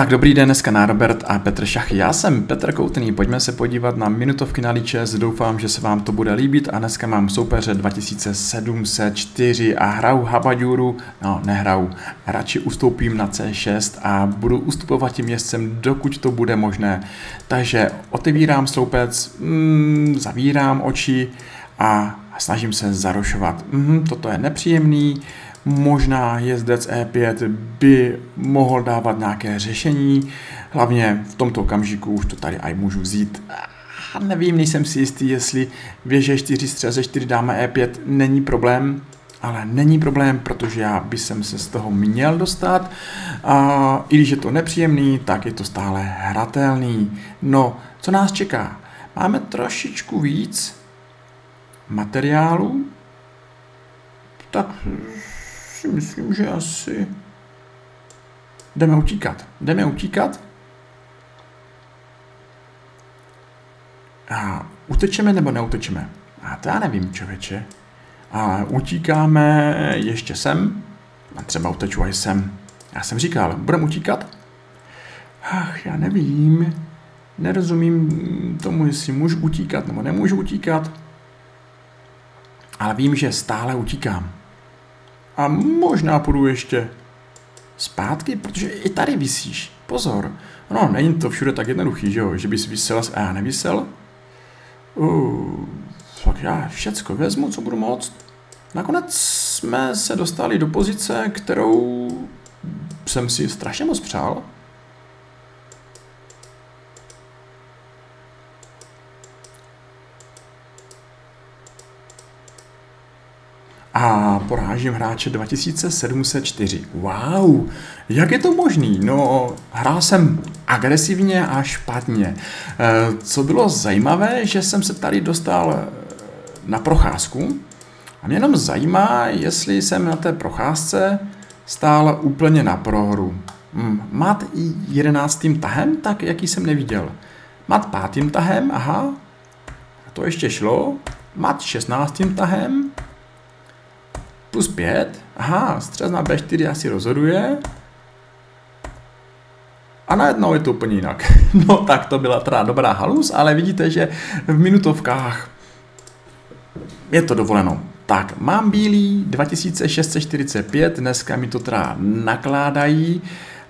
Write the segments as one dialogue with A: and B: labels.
A: Tak dobrý den, dneska na Robert a Petr Šachy. Já jsem Petr Koutný, pojďme se podívat na minutovky na líčes, doufám, že se vám to bude líbit a dneska mám soupeře 2704 a hraju Habajuru, no nehraju, radši ustoupím na C6 a budu ustupovat tím městcem, dokud to bude možné. Takže otevírám sloupec, mm, zavírám oči a snažím se zarošovat. Mm, toto je nepříjemný, Možná jezdec E5 by mohl dávat nějaké řešení, hlavně v tomto okamžiku už to tady aj můžu vzít. A nevím, nejsem si jistý, jestli věže 4 střeze 4 dáma E5 není problém, ale není problém, protože já by jsem se z toho měl dostat. A i když je to nepříjemný, tak je to stále hratelný. No, co nás čeká? Máme trošičku víc materiálu, tak si myslím, že asi jdeme utíkat. Jdeme utíkat. A utečeme nebo neutečeme? A to já nevím, člověče. A utíkáme ještě sem. A třeba uteču aj sem. Já jsem říkal, budeme utíkat? Ach, já nevím. Nerozumím tomu, jestli můžu utíkat nebo nemůžu utíkat. Ale vím, že stále utíkám. A možná půjdu ještě zpátky, protože i tady vysíš. Pozor. No, není to všude tak jednoduchý, že jo? Že bys vysel a já nevysel. Uh, tak já všecko vezmu, co budu moct. Nakonec jsme se dostali do pozice, kterou jsem si strašně moc přál. A porážím hráče 2704. Wow, jak je to možný? No, hrál jsem agresivně a špatně. Eh, co bylo zajímavé, že jsem se tady dostal eh, na procházku a mě jenom zajímá, jestli jsem na té procházce stál úplně na prohru. Hmm, mat jedenáctým tahem, tak jaký jsem neviděl. Mat pátým tahem, aha, to ještě šlo. Mat šestnáctým tahem, plus 5. Aha, střez na B4 asi rozhoduje. A najednou je to úplně jinak. No tak to byla teda dobrá halus, ale vidíte, že v minutovkách je to dovoleno. Tak, mám bílý 2645, dneska mi to teda nakládají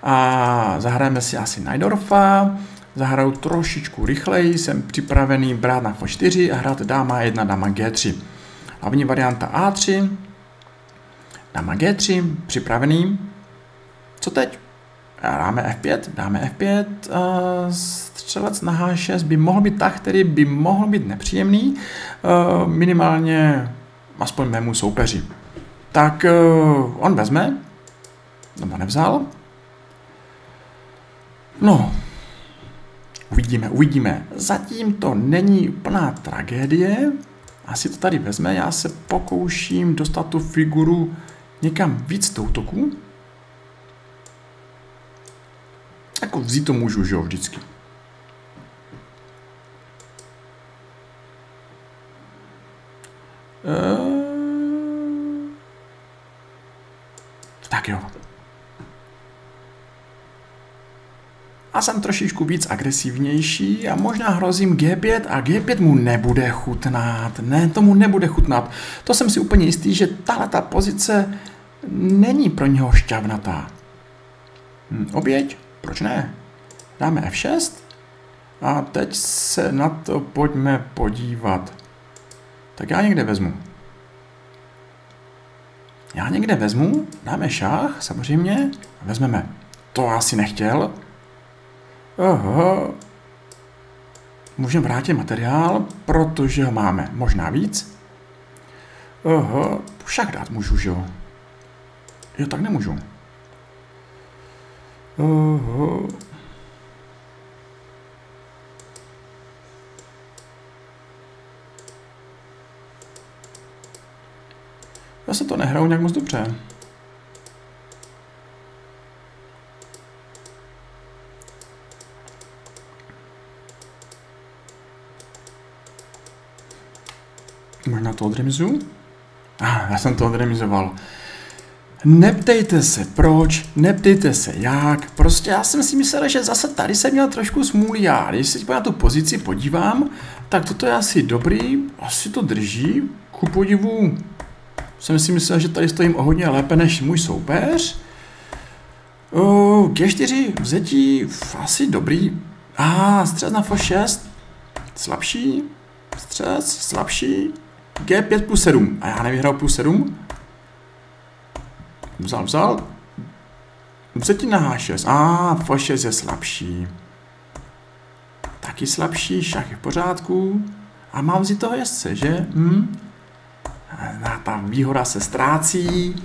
A: a zahrajeme si asi Najdorfa, zahraju trošičku rychleji, jsem připravený brát na F4 a hrát dáma 1, dáma G3. Hlavní varianta A3, Dáma G3, připravený. Co teď? Dáme F5, dáme F5, střelec na H6 by mohl být tak, který by mohl být nepříjemný, minimálně aspoň mému soupeři. Tak on vezme, nebo nevzal. No, uvidíme, uvidíme. Zatím to není úplná tragédie, asi to tady vezme, já se pokouším dostat tu figuru někam víc do útoku, jako vzít to můžu, že jo, vždycky. Eee... Tak jo. a jsem trošičku víc agresivnější a možná hrozím G5 a G5 mu nebude chutnat. Ne, tomu nebude chutnat. To jsem si úplně jistý, že tahle ta pozice není pro něho šťavnatá. Hm, oběť? Proč ne? Dáme F6 a teď se na to pojďme podívat. Tak já někde vezmu. Já někde vezmu, dáme šach, samozřejmě, vezmeme. To asi nechtěl, Aha. Můžeme vrátit materiál, protože ho máme možná víc. Aha, však dát můžu, že jo? Jo, tak nemůžu. Aha. Já se to nehraju nějak moc dobře. Možná to odremizu? Ah, já jsem to odremizoval. Neptejte se proč, neptejte se jak, prostě já jsem si myslel, že zase tady jsem měl trošku smůly já. Když se na tu pozici podívám, tak toto je asi dobrý, asi to drží, ku podivu jsem si myslel, že tady stojím o hodně lépe než můj soupeř. G4 vzetí asi dobrý. A ah, střed na F6 slabší, střed slabší, G5 plus 7 a já nevyhrál plus 7. Vzal, vzal. Vzetí na H6. A ah, F6 je slabší. Taky slabší, šach je v pořádku. A mám si toho jezdce, že? Hm? ta výhoda se ztrácí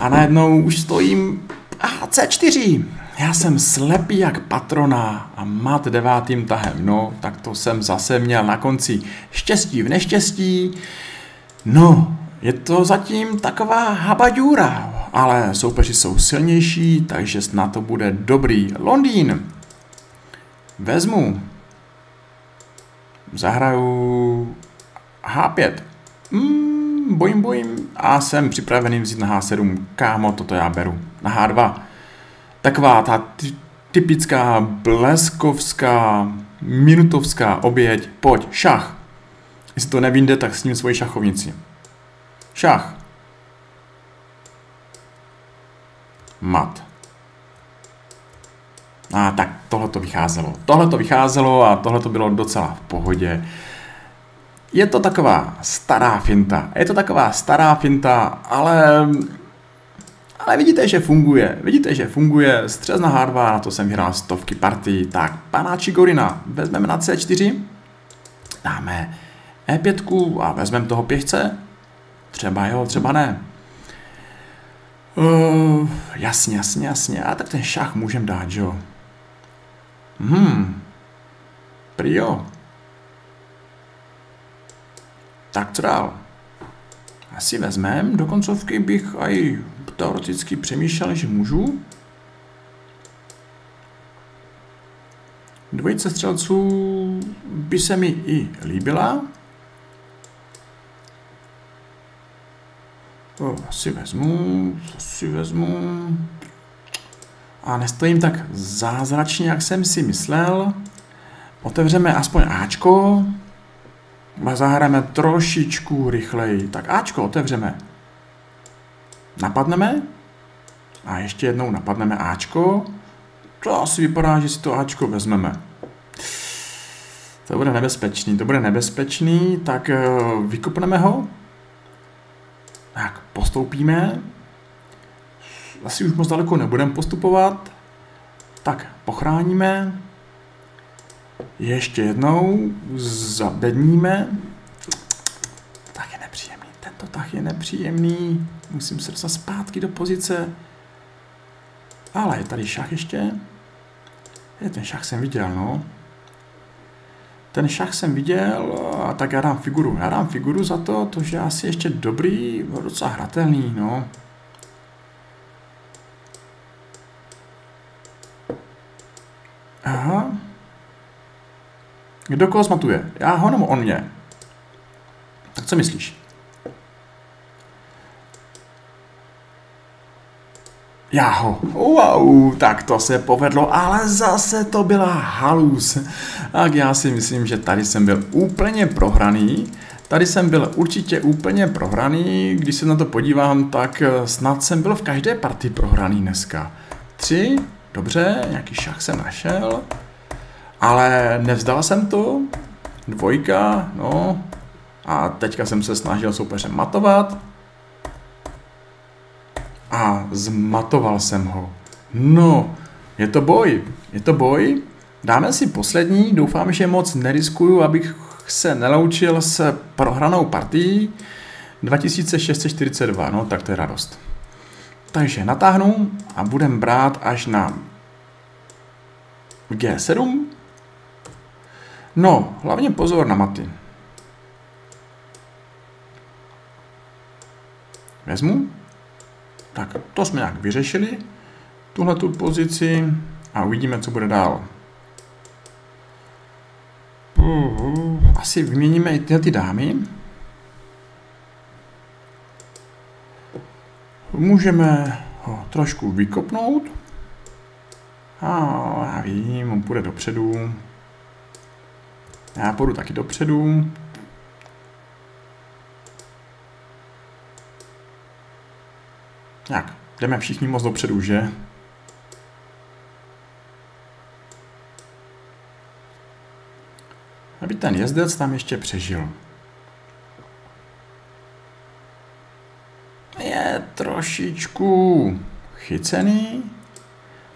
A: a najednou už stojím a C4. Já jsem slepý jak patrona a mat devátým tahem. No, tak to jsem zase měl na konci štěstí v neštěstí. No, je to zatím taková habaďůra, ale soupeři jsou silnější, takže snad to bude dobrý. Londýn. Vezmu. Zahraju H5. Hmm, bojím, bojím a jsem připravený vzít na H7. Kámo, toto já beru. Na H2. Taková ta typická bleskovská, minutovská oběť. Pojď, šach. Jestli to nevinde, tak s ním svoji šachovnici. Šach. Mat. A tak tohle to vycházelo. Tohle to vycházelo a tohle to bylo docela v pohodě. Je to taková stará finta. Je to taková stará finta, ale ale vidíte, že funguje. Vidíte, že funguje. Střez na H2, na to jsem vyhrál stovky partí. Tak, panáči Gorina vezmeme na C4. Dáme E5 a vezmeme toho pěšce. Třeba jo, třeba ne. Uh, jasně, jasně, jasně. A tak ten šach můžeme dát, jo. Hmm. Prý jo. Tak co dál? Asi vezmem, do koncovky bych aj teoreticky přemýšlel, že můžu. Dvojice střelců by se mi i líbila. To asi vezmu, asi vezmu. A nestojím tak zázračně, jak jsem si myslel. Otevřeme aspoň Ačko. Zahrajeme trošičku rychleji. Tak Ačko otevřeme. Napadneme. A ještě jednou napadneme Ačko. To asi vypadá, že si to Ačko vezmeme. To bude nebezpečný, to bude nebezpečný, tak eh, vykopneme ho. Postoupíme. Asi už moc daleko nebudeme postupovat. Tak, pochráníme. Ještě jednou zabedníme. Tak je nepříjemný. Tento tah je nepříjemný. Musím se dostat zpátky do pozice. Ale je tady šach ještě. Je, ten šach jsem viděl, no. Ten šach jsem viděl, a tak já dám figuru. Já dám figuru za to, to že asi ještě dobrý, docela hratelný, no. Aha. Kdo koho zmatuje? Já ho nebo on mě? Tak co myslíš? Já ho. Wow, tak to se povedlo, ale zase to byla halus. Tak já si myslím, že tady jsem byl úplně prohraný. Tady jsem byl určitě úplně prohraný. Když se na to podívám, tak eh, snad jsem byl v každé partii prohraný dneska. Tři, dobře, nějaký šach jsem našel. Ale nevzdal jsem to, dvojka, no, a teďka jsem se snažil soupeře matovat a zmatoval jsem ho. No, je to boj, je to boj. Dáme si poslední, doufám, že moc neriskuju, abych se neloučil s prohranou partií 2642, no tak to je radost. Takže natáhnu a budem brát až na G7, No, hlavně pozor na maty. Vezmu. Tak to jsme nějak vyřešili, tuhle tu pozici a uvidíme, co bude dál. Asi vyměníme i tyhle ty dámy. Můžeme ho trošku vykopnout. A já vím, on půjde dopředu. Já půjdu taky dopředu. Tak, jdeme všichni moc dopředu, že? Aby ten jezdec tam ještě přežil. Je trošičku chycený,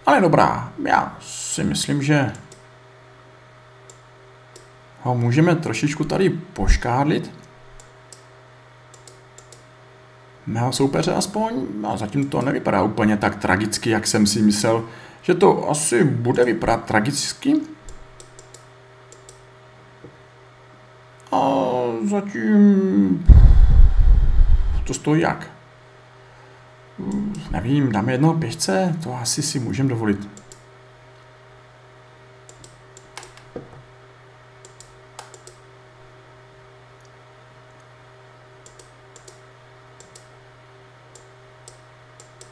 A: ale dobrá. Já si myslím, že ho můžeme trošičku tady poškádlit. Mého soupeře aspoň, a zatím to nevypadá úplně tak tragicky, jak jsem si myslel, že to asi bude vypadat tragicky. A zatím to stojí jak? Nevím, dáme jednoho pěšce, to asi si můžeme dovolit.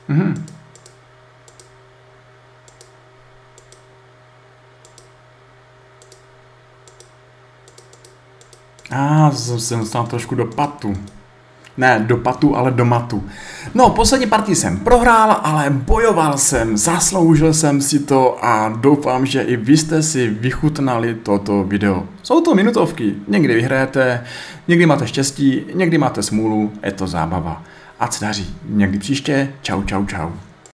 A: Mhm. A ah, jsem dostal trošku do patu. Ne do patu, ale do matu. No, poslední partii jsem prohrál, ale bojoval jsem, zasloužil jsem si to a doufám, že i vy jste si vychutnali toto video. Jsou to minutovky, někdy vyhrajete, někdy máte štěstí, někdy máte smůlu, je to zábava. A se daří. Někdy příště, čau, čau, čau.